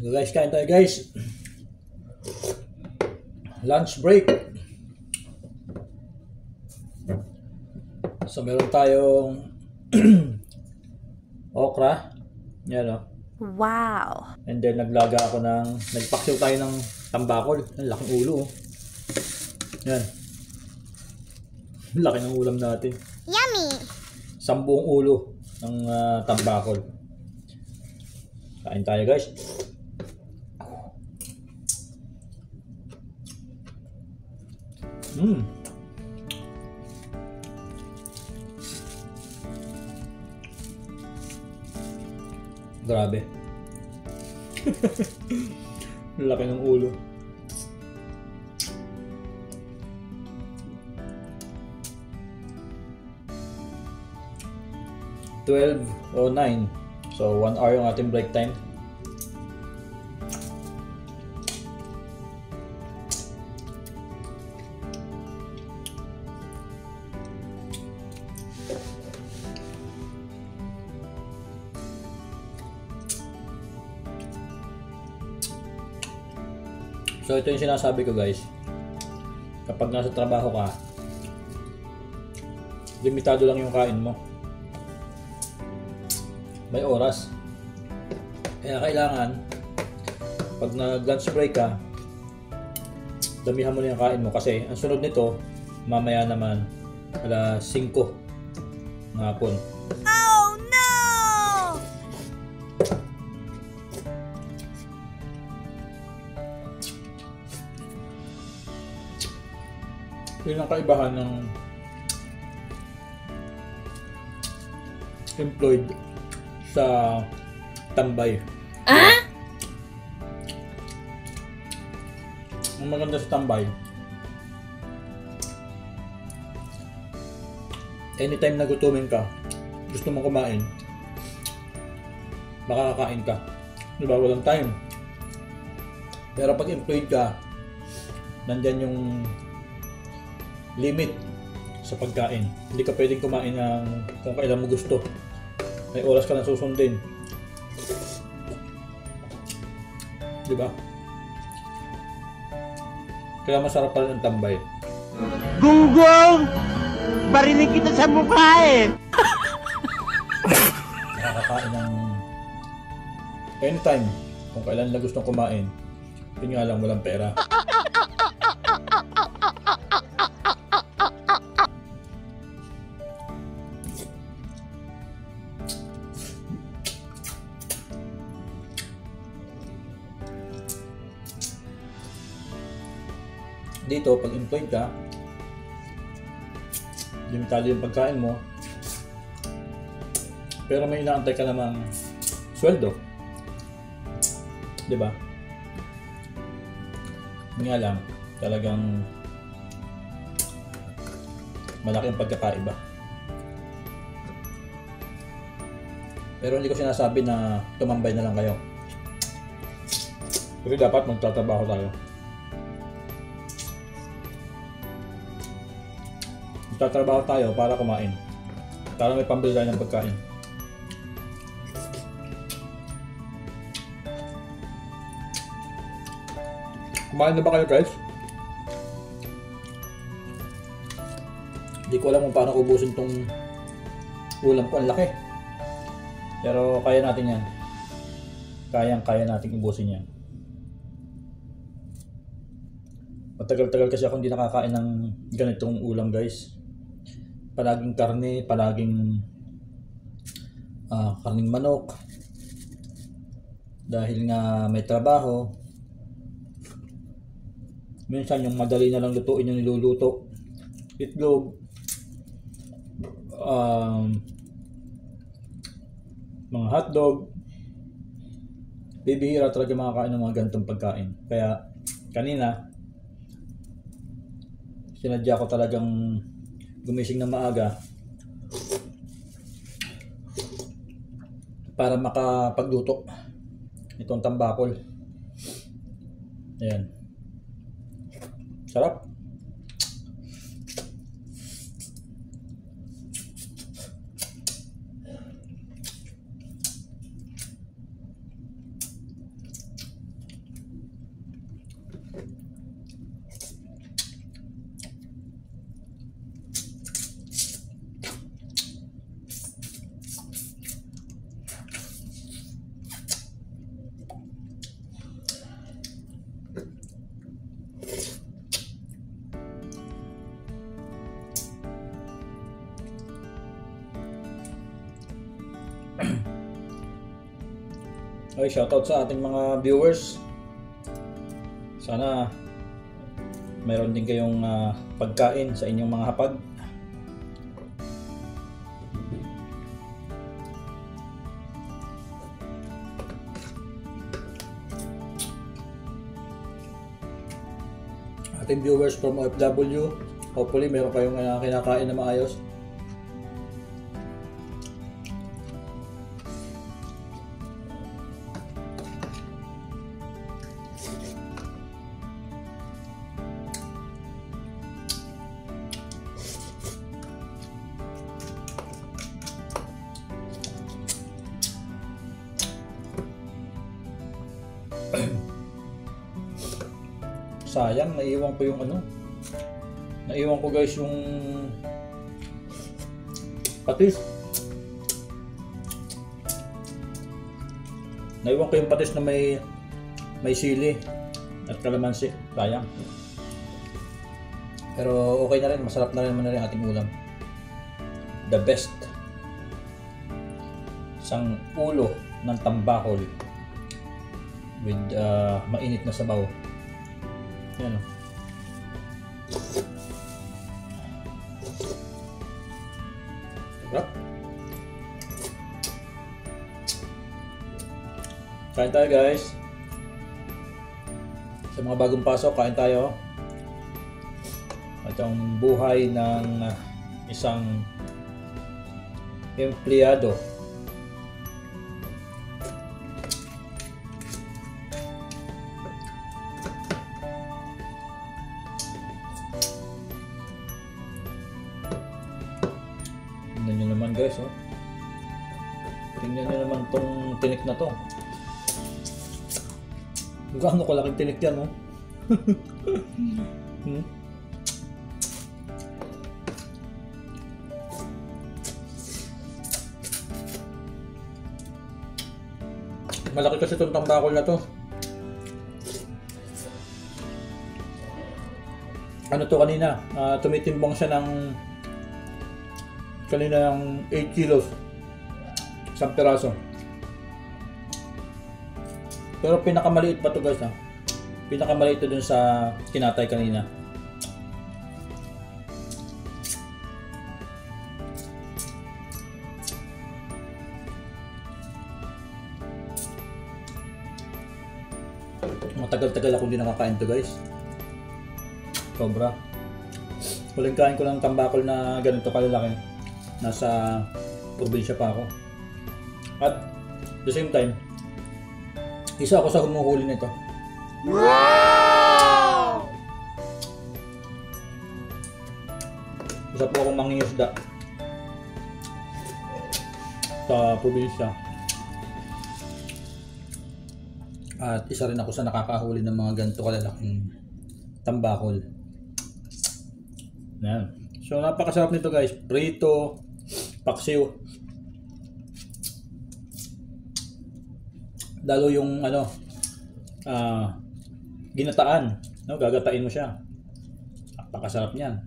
So guys, kain tayo guys. Lunch break. So meron tayong okra. Yan o. Wow. And then naglaga ako ng, nagpaksiw tayo ng tambakol. Ang laking ulo. oh. Yan. Laki ng ulam natin. Yummy. Sambuong ulo ng ah, tambakol. Kain tayo guys. Mmm. Grabe. Laki ng ulo. Twelve o nine. So, one hour yung ating break time. So ito yung sinasabi ko guys. Kapag nasa trabaho ka, limitado lang yung kain mo. May oras. Kaya kailangan, pag nag-lunch break ka, damihan mo na yung kain mo. Kasi ang sunod nito, mamaya naman, alas 5 ng hapon. Yun ang kaibahan ng employed sa tambay. Ah? Ang maganda sa tambay, anytime na gutumin ka, gusto mo kumain, makakakain ka. Di ba? Walang time. Pero pag employed ka, nandyan yung limit sa pagkain. Hindi ka pwedeng kumain ng kung kailan mo gusto. May oras ka na susundin. Di ba? Kaya masarap pa rin ang tambay. Gunggong! Barinig kita sa mukha eh! Nakakain ng anytime kung kailan nila gustong kumain. Yun nga lang walang pera. Dito, pag employed ka, limitado yung pagkain mo, pero may inaantay ka namang sweldo. Di ba? Yun Nga lang, talagang malaki ang pagkakaiba. Pero hindi ko sinasabi na tumambay na lang kayo. Kasi dapat magtatrabaho tayo. Magtatrabaho tayo para kumain. Para may pambili tayo ng pagkain. Kumain na ba kayo guys? Hindi ko alam kung paano ubusin tong ulam ko. Ang laki. Pero kaya natin yan. Kayang kaya natin ubusin yan. Matagal-tagal kasi ako hindi nakakain ng ganitong ulam guys. Palaging karne, palaging ah, karning manok. Dahil nga may trabaho, minsan yung madali na lang lutuin yung niluluto. Itlog, um, mga hotdog, bibihira talaga makakain ng mga ganitong pagkain. Kaya kanina, sinadya ko talagang gumising na maaga para makapagluto itong tambakol. Ayan. Sarap. Okay, shoutout sa ating mga viewers. Sana mayroon din kayong ah, pagkain sa inyong mga hapag. Ating viewers from OFW, hopefully meron kayong ah, kinakain na maayos. Sayang, naiwan ko yung ano. Naiwan ko guys yung patis. Naiwan ko yung patis na may may sili at kalamansi. Sayang. Pero okay na rin, masarap na rin naman na ating ulam. The best. Isang ulo ng tambakol with uh, mainit na sabaw. Yan o. Sarap. Kain tayo guys. Sa mga bagong pasok, kain tayo. Ito ang buhay ng isang empleyado. Gaano kalaking tinik yan, oh. hmm? Malaki kasi itong tambakol na to. Ano to kanina? Ah, tumitimbang siya ng kanina ng 8 kilos isang piraso pero pinakamaliit pa to guys ha pinakamaliit to dun sa kinatay kanina matagal-tagal ako hindi nakakain to guys sobra Huling kain ko ng tambakol na ganito kalalaki. Nasa probinsya pa ako. At the same time, isa ako sa humuhuli nito. Isa po akong mangingisda sa probinsya. At isa rin ako sa nakakahuli ng mga ganito kalalaking tambakol. Yan. So napakasarap nito guys. Prito, paksiw. Lalo yung ano ah ginataan, no? Gagatain mo siya. Napakasarap niyan.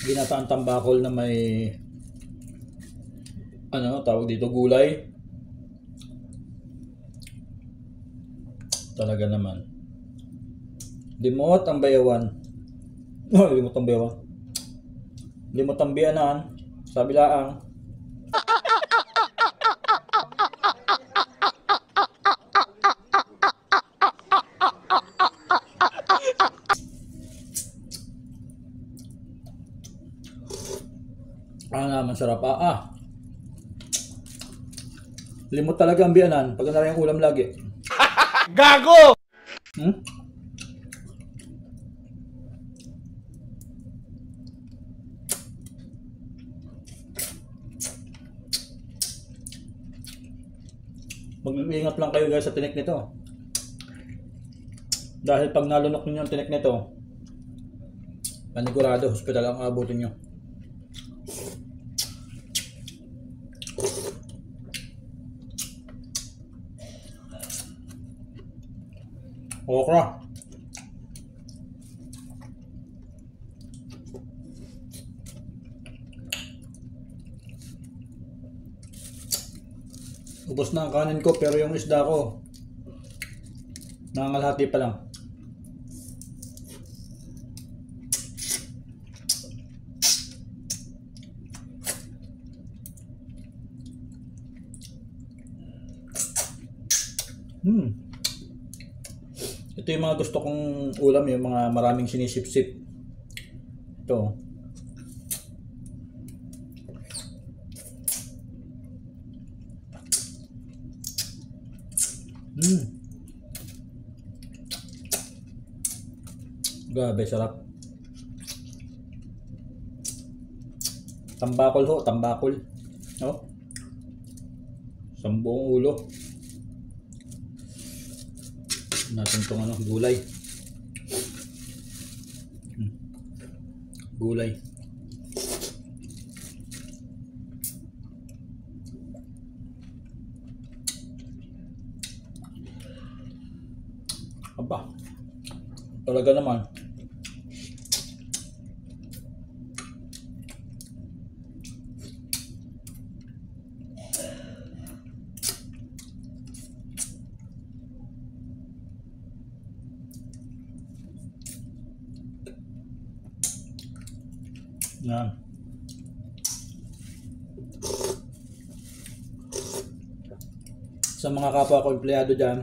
Ginataan tambakol na may ano tawag dito gulay talaga naman limot ang bayawan oh, limot ang bayawan limot ang biyanan sabi laang Ah, naman sarap. Ah, ah. Limot talaga ang biyanan. Pag na yung ulam lagi. Gago! Hmm? Mag-iingat lang kayo guys sa tinik nito. Dahil pag nalunok ninyo ang tinik nito, panigurado, hospital ang aabutin nyo. Okra. Ubos na ang kanin ko pero yung isda ko nangangalhati pa lang. Hmm. Ito yung mga gusto kong ulam, yung mga maraming sinisip-sip. Ito. Hmm. Grabe, sarap. Tambakol ho, tambakol. Oh. Sambong ulo natin itong ano, gulay. Hmm. Gulay. Aba. Talaga naman. Yan. Sa mga kapwa ko empleyado dyan,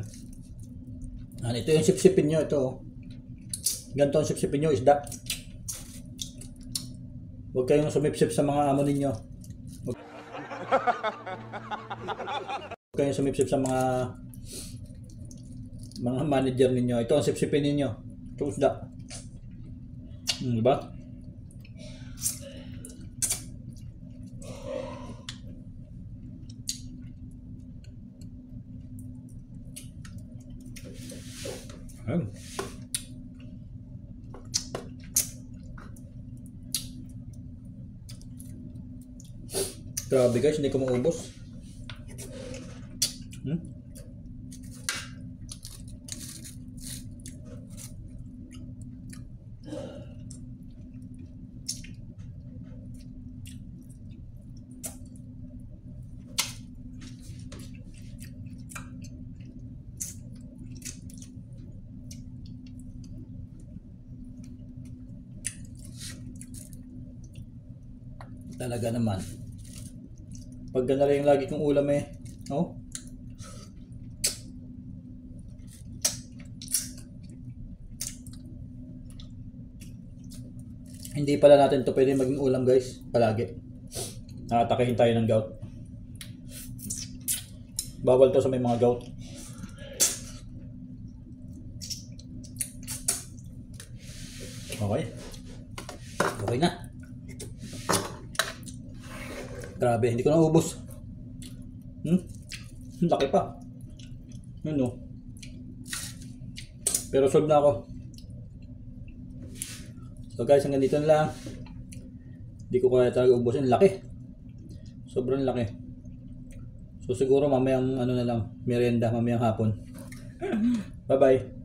yan, ito yung sipsipin nyo, ito. oh. Ganito ang sipsipin nyo, isda. Huwag kayong sumipsip sa mga amo ninyo. Huwag kayong sumipsip sa mga mga manager ninyo. Ito ang sipsipin ninyo. Ito isda. Hmm, diba? Ayan. Grabe guys, hindi ko maubos. Hmm? Talaga naman. Pag ganun yung lagi kong ulam eh. Oh. Hindi pala natin to pwede maging ulam guys. Palagi. Nakatakihin tayo ng gout. Bawal to sa may mga gout. Okay. Okay na. Grabe, hindi ko na ubos. Hmm? Laki pa. Yun no. Pero solve na ako. So guys, hanggang dito na lang. Hindi ko kaya talaga ubusin. Laki. Sobrang laki. So siguro mamayang ano na lang, merienda mamayang hapon. Bye bye.